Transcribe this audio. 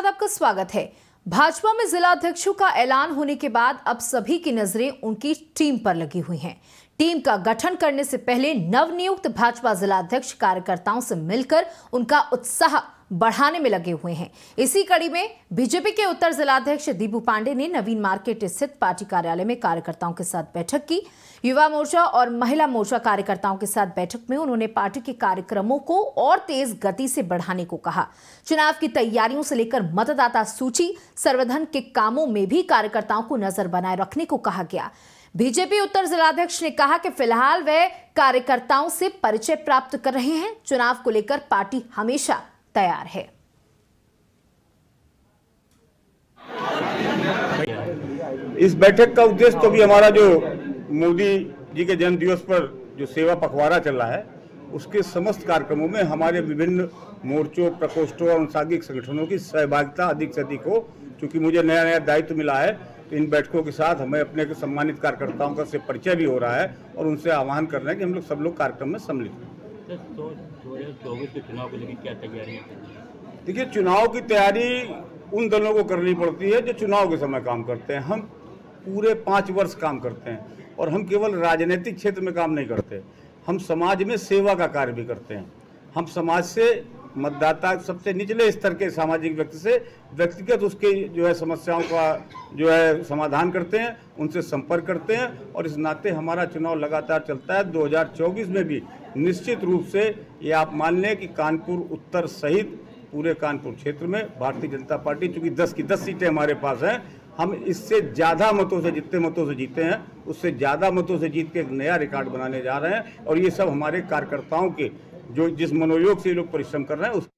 बाद आपका स्वागत है। भाजपा में जिला अध्यक्षों का ऐलान होने के बाद अब सभी की नज़रें उनकी टीम पर लगी हुई हैं। टीम का गठन करने से पहले नवनियुक्त भाजपा जिलाध्यक्ष कार्यकर्ताओं से मिलकर उनका उत्साह बढ़ाने में लगे हुए हैं। इसी कड़ी में बीजेपी के उत्तर जिलाध्यक्ष दीपू पांडे ने नवीन मार्केट स्थित पार्टी कार्यालय में कार्यकर्ताओं के साथ बैठक की। युवा मोर्चा और महिला मोर्चा कार्यकर्ताओं के साथ बैठक में उन्होंने पार्टी के कार्यक्रमों को और तेज गति से बढ़ाने को कहा। चुनाव की तैयारियों से लेकर मतदाता सूची, सर्वधन के कामों में भी कार्यकर्ताओं को नज़र बनाए रखने को कहा गया। बीजेपी उत्तर जिलाध्यक्ष ने कहा कि फ़िलहाल वे कार्यकर्ताओं से परिचय प्राप्त कर रहे हैं। चुनाव को लेकर पार्टी हमेशा तैयार है। इस बैठक का उद्देश्य तो भी हमारा जो मोदी जी के जन्म दिवस पर जो सेवा पखवाड़ा चल रहा है, उसके समस्त कार्यक्रमों में हमारे विभिन्न मोर्चों, प्रकोष्ठों और अनुसांगिक संगठनों की सहभागिता अधिक से अधिक हो, क्योंकि मुझे नया नया दायित्व मिला है। इन बैठकों के साथ हमें अपने के सम्मानित कार्यकर्ताओं का से परिचय भी हो रहा है और उनसे आह्वान कर रहे हैं कि हम लोग सब लोग कार्यक्रम में सम्मिलित हों। तो हैं? देखिए चुनाव की तैयारी उन दलों को करनी पड़ती है जो चुनाव के समय काम करते हैं। हम पूरे पाँच वर्ष काम करते हैं और हम केवल राजनीतिक क्षेत्र में काम नहीं करते। हम समाज में सेवा का कार्य भी करते हैं। हम समाज से मतदाता सबसे निचले स्तर के सामाजिक व्यक्ति से व्यक्तिगत उसके जो है समस्याओं का जो है समाधान करते हैं, उनसे संपर्क करते हैं और इस नाते हमारा चुनाव लगातार चलता है। 2024 में भी निश्चित रूप से ये आप मान लें कि कानपुर उत्तर सहित पूरे कानपुर क्षेत्र में भारतीय जनता पार्टी, चूँकि 10 की 10 सीटें हमारे पास हैं, हम इससे ज़्यादा मतों से, जितने मतों से जीते हैं, उससे ज़्यादा मतों से जीत के एक नया रिकॉर्ड बनाने जा रहे हैं और ये सब हमारे कार्यकर्ताओं के जो जिस मनोयोग से ये लोग परिश्रम कर रहे हैं उस